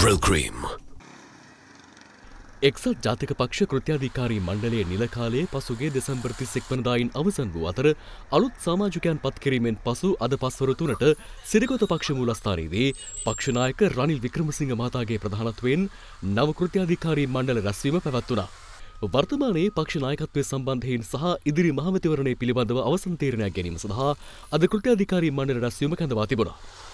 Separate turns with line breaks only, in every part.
Brill Cream.
එක්සත් ජාතික පක්ෂ කෘත්‍යාධිකාරී මණ්ඩලයේ නිලකාලයේ පසුගේ දෙසැම්බර් තිස්සෙක් වනදායින් අවසන් වූ අතර අලුත් සාමාජිකයන් පත්කිරීමෙන් පසු අද පස්වර තුනට සිරිගොත පක්ෂ මූලස්ථානයේදී පක්ෂනායක රනිල් වික්‍රමසිංහ මහතාගේ ප්‍රධානත්වයෙන් නව කෘත්‍යාධිකාරී මණ්ඩල රැස්වීම පැවැත්වුණා. වර්තමානයේ පක්ෂ නායකත්වය සම්බන්ධයෙන් සහ ඉදිරි මහමතිවරණය පිළිබඳව අවසන් තීරණයක් ගැනීම සඳහා අද කෘත්‍යාධිකාරී මණ්ඩල රැස්වීම කැඳවා තිබුණා.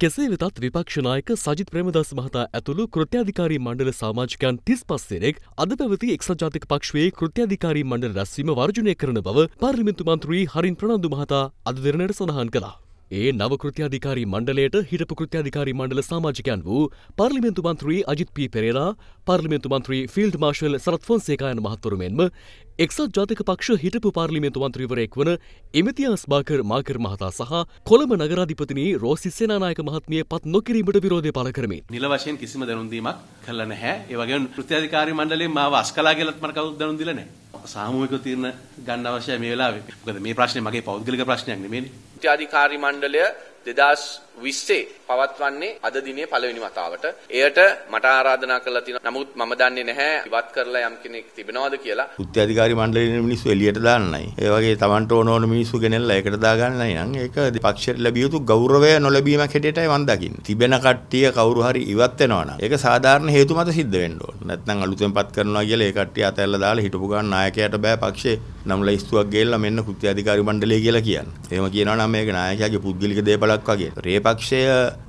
කෙසේ වෙතත් විපක්ෂනායක සජිත් ප්‍රේමදාස මහතා ඇතුළු කෘත්‍යාධිකාරී මණ්ඩල සාමාජිකයන් තිස් පස් දෙනෙක් අද පැවති එක්සත් ජාතික පක්ෂයේ කෘත්‍යාධිකාරී මණ්ඩල රැස්වීම වර්ජනය කරන බව පාර්ලිමේන්තු මන්ත්‍රී හරින් ප්‍රනන්දු මහතා අද දෙරණට සඳහන් කළා. ඒ නව කෘත්‍යාධිකාරී මණ්ඩලයට හිටපු කෘත්‍යාධිකාරී මණ්ඩල සමාජිකයන් වූ පාර්ලිමේන්තු මන්ත්‍රී අජිත් පී පෙරේරා පාර්ලිමේන්තු මන්ත්‍රී ෆිල්ඩ් මාර්ෂල් සරත් ෆොන්සේකා යන මහත්වරු මෙන්ම එක්සත් ජාතික පක්ෂ හිටපු පාර්ලිමේන්තු මන්ත්‍රීවරයෙක් වන ඉමතියාස් බාකර් මාකර් මහතා සහ කොළඹ නගරාධිපතිනී රෝසි සේනානායක මහත්මිය පත් නොකිරීමට විරෝධය පළ කරමින්
නිල වශයෙන් කිසිම දැනුම් දීමක් කළා නැහැ. ඒ වගේම කෘත්‍යාධිකාරී මණ්ඩලයෙන් මාව අස්කලා කියලාත් මට කවුරුත් දැනුම් දීලා නැහැ. සාමූහික තීරණ ගන්න අවශ්‍යයි මේ වෙලාවේ. මොකද මේ ප්‍රශ්නේ මගේ පෞද්ගලික ප්‍රශ්නයක් නෙමෙයිනේ.
විත්‍යාධිකාරී මණ්ඩලය දෙදස් විස්සේ පවත්වන්නේ අද දිනේ පළවෙනි වතාවට. එයට මට ආරාධනා කරලා තියෙනවා. නමුත් මම දන්නේ නැහැ ඉවත් කරලා යම් කෙනෙක් තිබෙනවද කියලා.
උත්‍යාධිකාරී මණ්ඩලයේ මිනිස්සු එළියට දාන්නයි. ඒ වගේ Tamanට ඕන ඕන මිනිස්සු ගෙනල්ලා ඒකට දාගන්නයි නම් ඒක පක්ෂයට ලැබිය යුතු ගෞරවය නොලැබීමක් හැටියටයි මම දකින්නේ. තිබෙන කට්ටිය කවුරු හරි ඉවත් වෙනවා නම් ඒක සාධාරණ හේතු මත සිද්ධ වෙන්න ඕන. නැත්නම් අලුතෙන් පත් කරනවා කියලා ඒ කට්ටිය අතැල්ලා දාලා හිටපු ගමන් නායකයාට බෑ පක්ෂේ නම් ලයිස්තුවක් ගෙල්ලා මෙන්න කෘත්‍යාධිකාරී මණ්ඩලය කියලා කියන්නේ. එහෙම කියනවා නම් මේක නායකයාගේ පුද්ගලික දේපලක් වගේ. රේපක්ෂය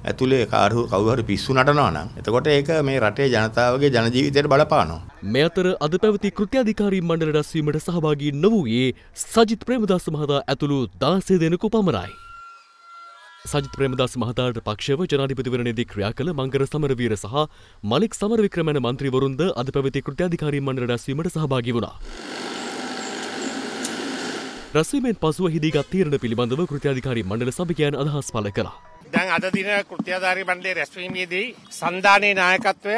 ඇතුලේ කාරු කවුරු හරි පිස්සු නටනවා නම් එතකොට ඒක මේ රටේ ජනතාවගේ ජන ජීවිතයට බලපානවා.
මේ අතර අද පැවති කෘත්‍යාධිකාරී මණ්ඩල රැස්වීමට සහභාගී නොවූයේ සජිත් ප්‍රේමදාස මහතා ඇතුළු 16 දෙනෙකු පමණයි. සජිත් ප්‍රේමදාස මහතාට පක්ෂව ජනාධිපතිවරණයේදී ක්‍රියා කළ මංගර සමරවීර සහ මලික් සමරවික්‍රම යන මන්ත්‍රීවරුන්ද අද පැවති කෘත්‍යාධිකාරී මණ්ඩල රැස්වීමට සහභාගී වුණා. රැස්වීමෙන් පසුව හිදීගත් තීරණ පිළිබඳව කෘත්‍යාධිකාරී මණ්ඩල සභිකයන් අදහස් පළ කළා.
දැන් අද දින කෘත්‍යාධාරී මණ්ඩලයේ රැස්වීමේදී සන්දානයේ නායකත්වය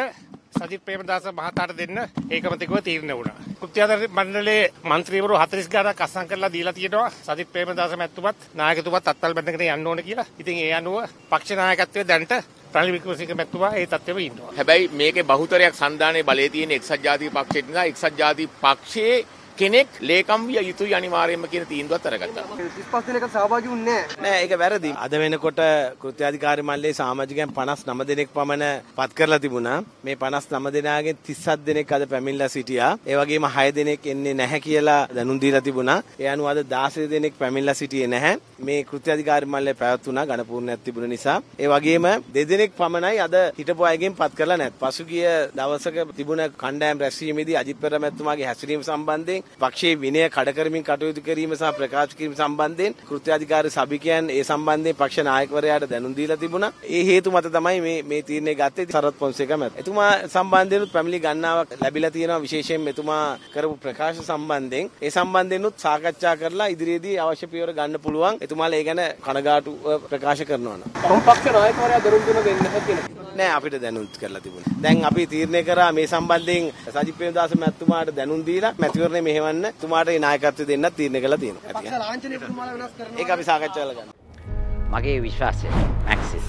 සජිත් ප්‍රේමදාස මහතාට දෙන්න ඒකමතිකව තීරණය වුණා. කෘත්‍යාධාරී මණ්ඩලයේ මන්ත්‍රීවරු 40 ගානක් අස්සම් කරලා දීලා තියෙනවා. සජිත් ප්‍රේමදාස මැතිතුමත් නායකතුමත් අත්වල බඳගෙන යන්න ඕන කියලා. ඉතින් ඒ අනුව පක්ෂ නායකත්වය දැන්ට ප්‍රණීල් වික්‍රමසිංහ මැතිතුමා ඒ තත්ත්වෙම ඉන්නවා.
හැබැයි මේකේ බහුතරයක් සන්දානයේ බලය තියෙන එක්සත් ජාතික පක්ෂයට නිසා එක්සත් ජාතික පක්ෂයේ කෙනෙක් ලේකම් විය යුතුයි අනිවාර්යයෙන්ම කියන තීන්දුවත් අරගත්තා.
35 දෙනෙක් සහභාගී වුණේ නැහැ.
නෑ ඒක වැරදි. අද වෙනකොට කෘත්‍යාධිකාරී මණ්ඩලයේ සමාජිකයන් 59 දෙනෙක් පමණ පත් කරලා තිබුණා. මේ 59 දෙනාගෙන් 37 දෙනෙක් අද පැමිණලා සිටියා. ඒ වගේම 6 දෙනෙක් එන්නේ නැහැ කියලා දැනුම් දීලා තිබුණා. ඒ අනුව අද 16 දෙනෙක් පැමිණලා සිටියේ නැහැ. මේ කෘත්‍යාධිකාරී මණ්ඩලය පැවැත්වුණා ඝනපූර්ණයක් තිබුණ නිසා. ඒ වගේම දෙදෙනෙක් පමණයි අද හිටපු අයගෙන් පත් කරලා නැත්. පසුගිය දවසක තිබුණ කණ්ඩායම් රැස්වීමේදී අජිත් පෙරමැතිතුමාගේ හැසිරීම සම්බන්ධයෙන් පක්ෂයේ විනය කඩ කරමින් කටයුතු කිරීම සහ ප්‍රකාශ කිරීම සම්බන්ධයෙන් කෘත්‍යාධිකාරී සභිකයන් ඒ සම්බන්ධයෙන් පක්ෂ නායකවරයාට දැනුම් දීලා තිබුණා. ඒ හේතු මත තමයි මේ මේ තීරණය ගත්තේ සරත් පොන්සේකා මැද. එතුමා සම්බන්ධයෙන් පැමිණි ගණනාවක් ලැබිලා තියෙනවා විශේෂයෙන් එතුමා කරපු ප්‍රකාශ සම්බන්ධයෙන්. ඒ සම්බන්ධයෙන්ුත් සාකච්ඡා කරලා ඉදිරියේදී අවශ්‍ය පියවර ගන්න පුළුවන්. එතුමාලා ඒ ගැන කනගාටු ප්‍රකාශ කරනවා නම්.
කොම්පක්ෂ නායකවරයා දරුම් දුන දෙන්නේ නැහැ කියලා.
නෑ අපිට දැනුම් කරලා තිබුණා. දැන් අපි තීරණය කරා මේ සම්බන්ධයෙන් සජිත් ප්‍රේමදාස මැතිතුමාට දැනුම් දීලා මැතිවරණය මෙහෙවන්න තුමාට ඒ නායකත්වය දෙන්න තීරණය කළා තියෙනවා.
පක්ෂ ලාංඡනය කුමාර වෙනස් කරනවා.
ඒක අපි සාකච්ඡා කරලා ගන්න.
මගේ විශ්වාසය මැක්සිස්